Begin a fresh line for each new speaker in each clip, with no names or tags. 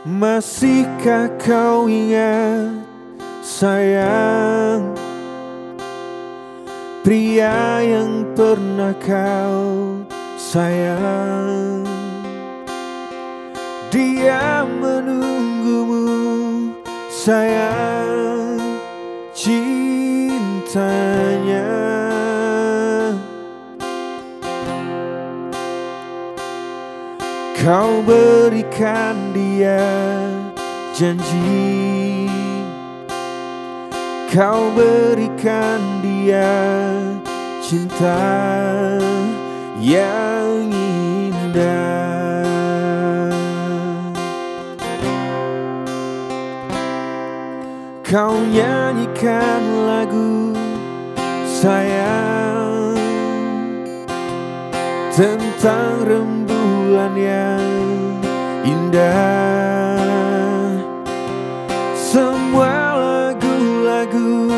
Masihkah kau ingat sayang? Pria yang pernah kau sayang. Dia menunggumu sayang. Cintanya Kau berikan dia janji. Kau berikan dia cinta yang indah. Kau nyanyikan lagu sayang Tentang rembulan yang indah. Semua lagu-lagu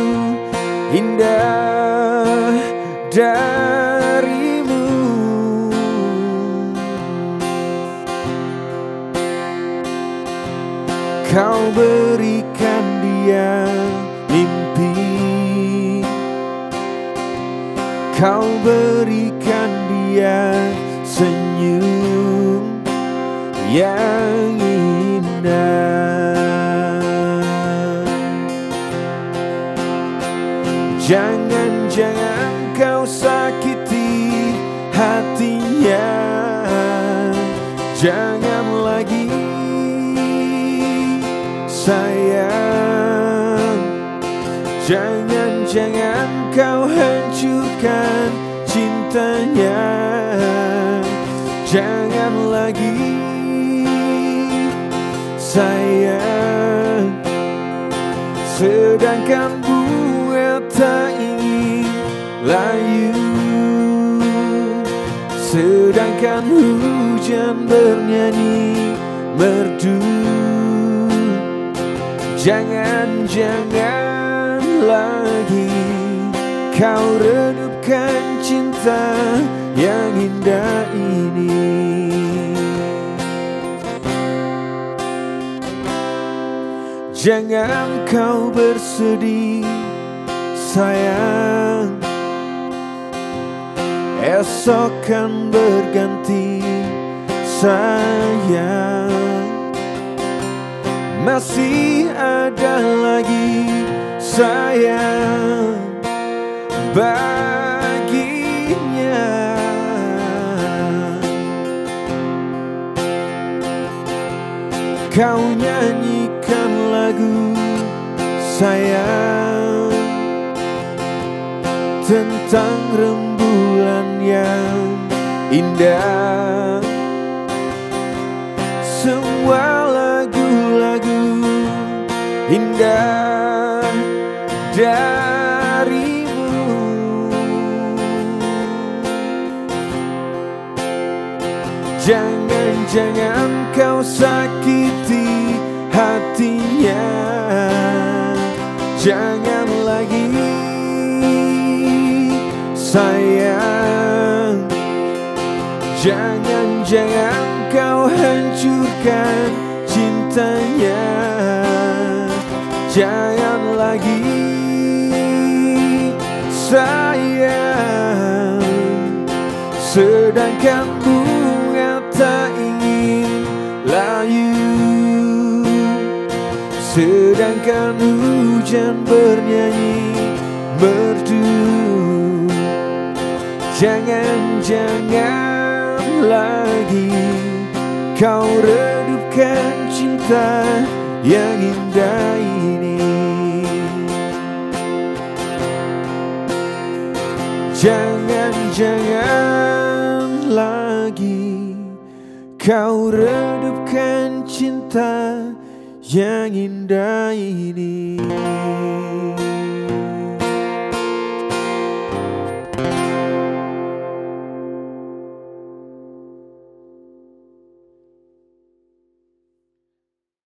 indah darimu. Kau berikan dia mimpi. Kau berikan dia senyum yang indah. Jangan-jangan kau sakiti hatinya. Jangan lagi sayang. Jangan-jangan kau hancurkan cintanya. Jangan lagi sayang. Sedangkan bunga tak ingin layu. Sedangkan hujan bernyanyi merdu. Jangan-jangan lagi kau redupkan cinta yang indah ini Jangan kau bersedih sayang. Esok kan berganti sayang. Masih ada lagi sayang. Baginya Kau nyanyikan lagu sayang Tentang rembulan yang indah. Semua lagu-lagu indah darimu Jangan-jangan kau sakiti hatinya. Jangan lagi sayang. Jangan-jangan kau hancurkan cintanya. Jangan lagi sayang. Sedangkan tak ingin layu. Sedangkan hujan bernyanyi merdu. Jangan-jangan lagi kau redupkan cinta yang indah ini. Jangan-jangan lagi kau redupkan cinta yang indah ini